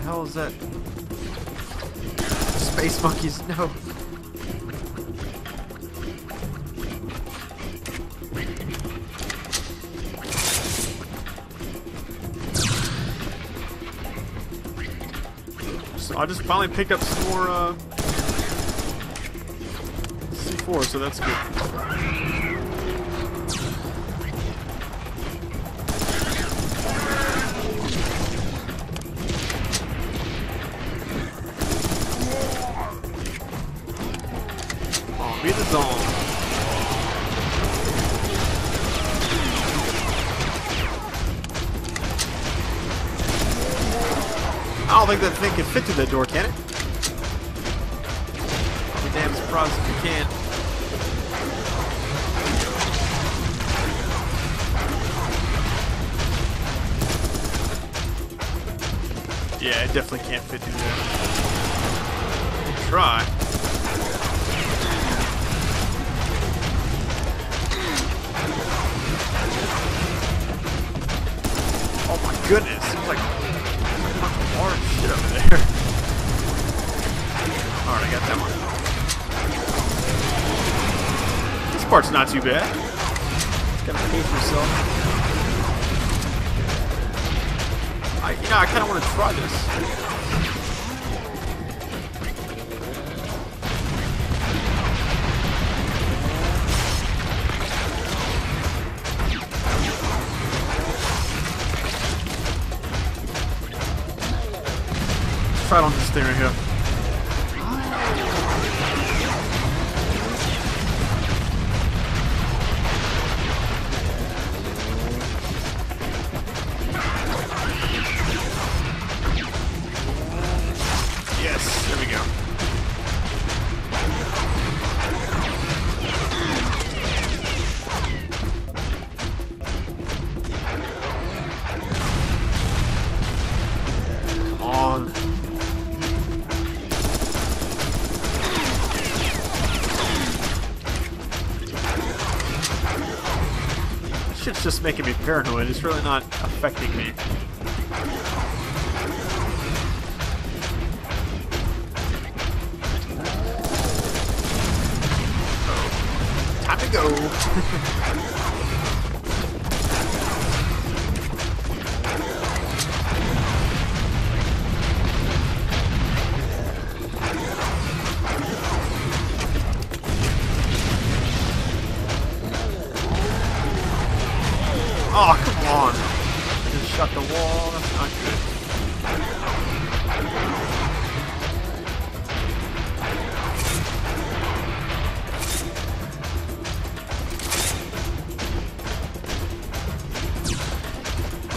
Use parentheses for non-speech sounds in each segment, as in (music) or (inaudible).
the hell is that? Space monkeys, no. So I just finally picked up some more uh, C4, so that's good. Think that thing can fit through that door, can it? Be damn surprised if it can. Yeah, it definitely can't fit through there. Try. Oh my goodness, seems like shit over there. Alright, I got that one. This part's not too bad. Just gotta pace yourself. I, you know, I kind of want to try this. Try on this thing right here. Shit's just making me paranoid. It's really not affecting me. Time to go. (laughs)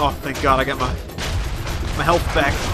Oh, thank God, I got my my health back.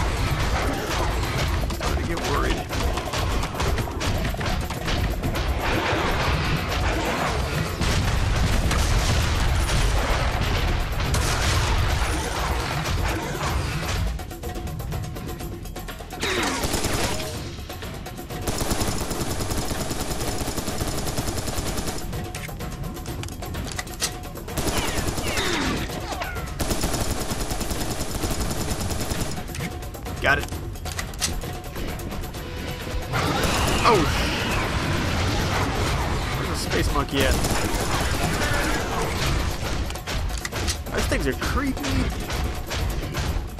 Things are creepy.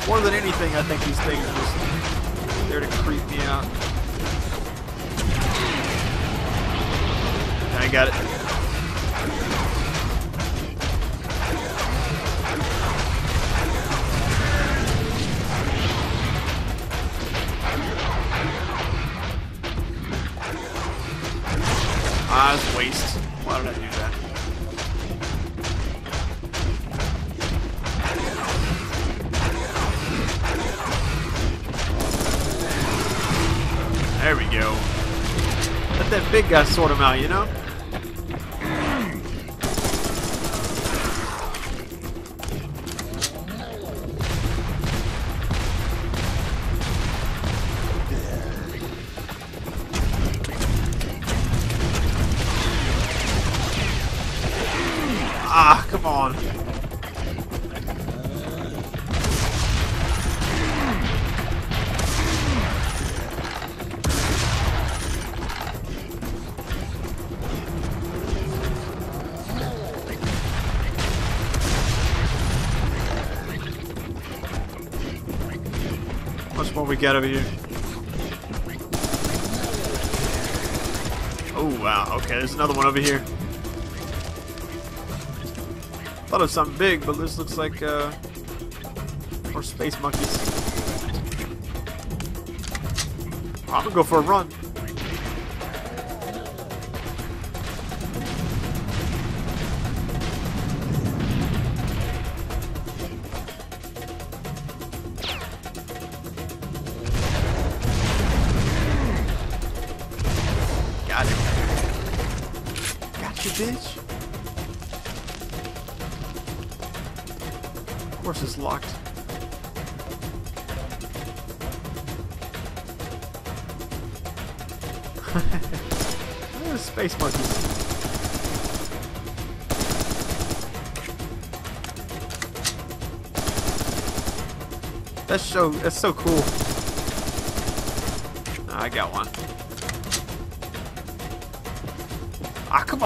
More than anything, I think these things are just there to creep me out. I got it. Ah, it's waste. Why did I do that? That big guy sort him out, you know? Ah, come on. Much more we got over here? Oh, wow. Okay, there's another one over here. Thought was something big, but this looks like, uh, more space monkeys. I'm gonna go for a run. Bitch. Of course it's locked. (laughs) Space monkeys. That's so that's so cool. Ah, I got one. Come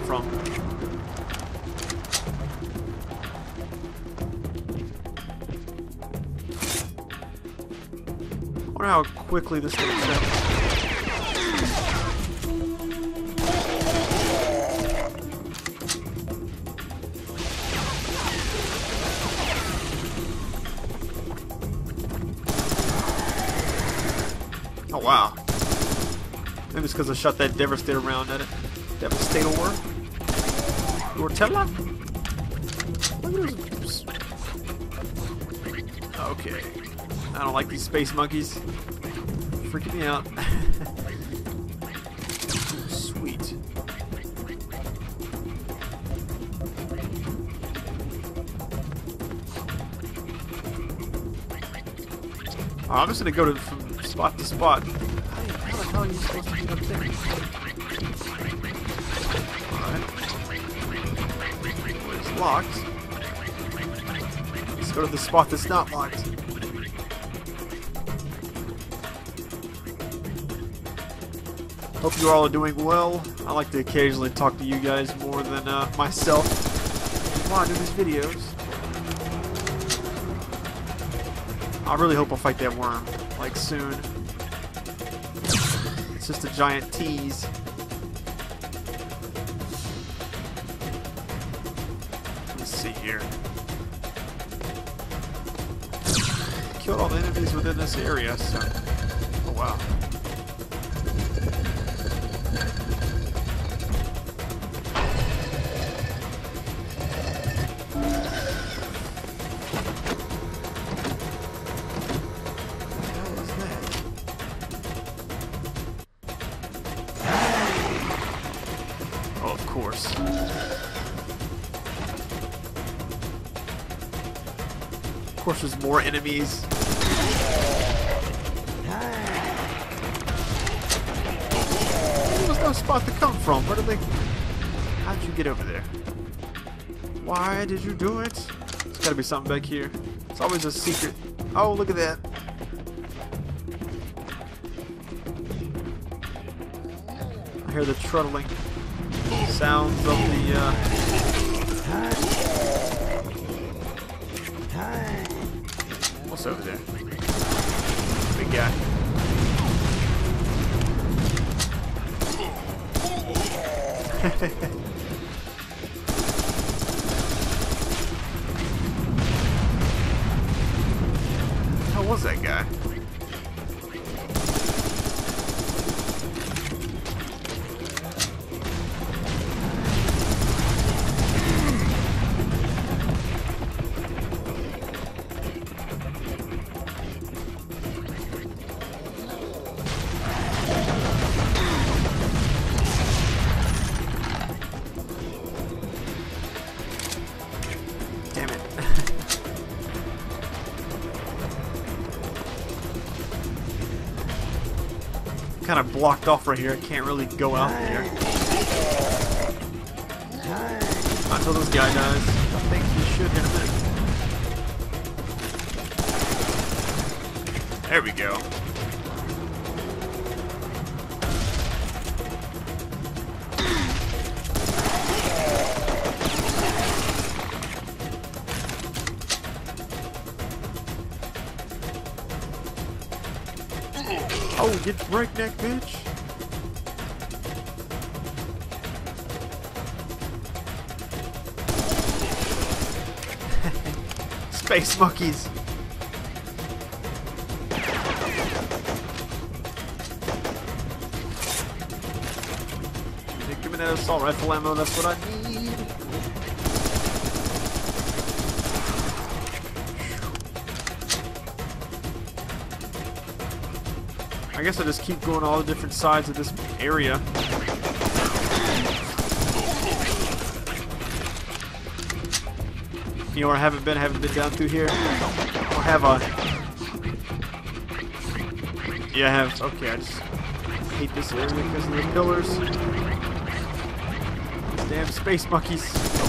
from? How quickly this thing Oh wow. Maybe it's because I shot that Devastator round at it. Devastator? Tortella? Look Okay. I don't like these space monkeys. Freaking me out. (laughs) Sweet. Oh, I'm just gonna go to from spot to spot. Well, it's locked. Let's go to the spot that's not locked. Hope you all are doing well. I like to occasionally talk to you guys more than uh, myself. While I do these videos. I really hope I'll fight that worm, like soon. It's just a giant tease. Let's see here. Killed all the enemies within this area, so. Course, more enemies. There was no spot to come from. Where did they... How'd you get over there? Why did you do it? There's gotta be something back here. It's always a secret. Oh, look at that. I hear the truttling sounds of the, uh... What's over there? Big guy. (laughs) kind of blocked off right here. I can't really go out there. Until this guy dies. I think he should in a minute. There we go. Get breakneck, bitch. (laughs) Space monkeys. Give me that assault rifle ammo, that's what I need. I guess I just keep going all the different sides of this area. You know where I haven't been? Haven't been down through here. Or have I? Yeah, I have. Okay, I just hate this area because of the pillars. Damn space monkeys.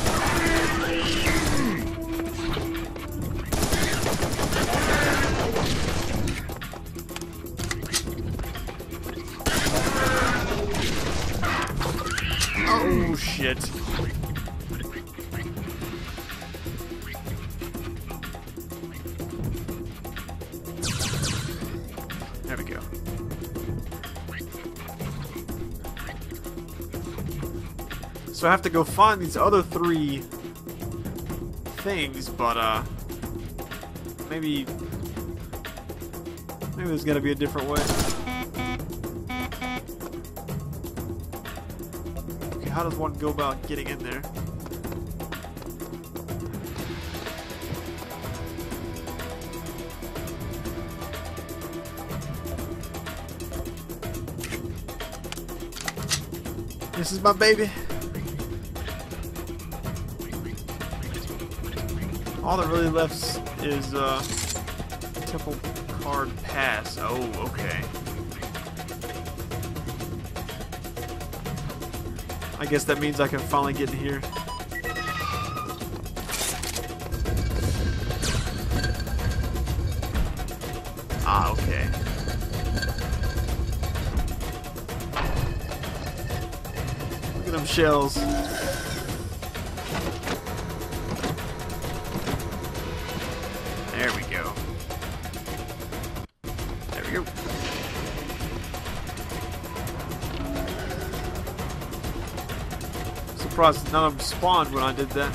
There we go. So I have to go find these other three things, but uh maybe maybe there's gotta be a different way. How does one go about getting in there? This is my baby. All that really left is uh, Temple Card Pass. Oh, okay. I guess that means I can finally get in here. Ah, okay. Look at them shells. Surprised none of them spawned when I did that.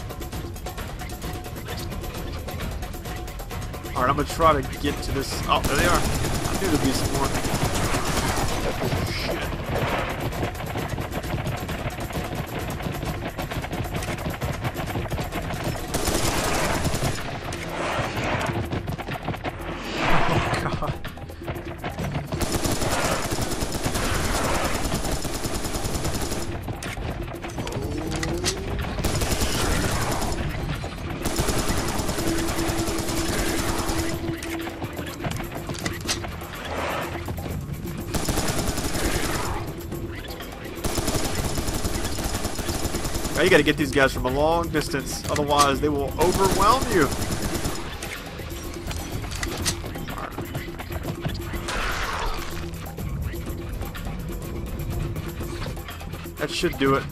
Alright, I'm gonna try to get to this. Oh, there they are. I knew there'd be some more. Oh, shit. You gotta get these guys from a long distance, otherwise they will overwhelm you. That should do it.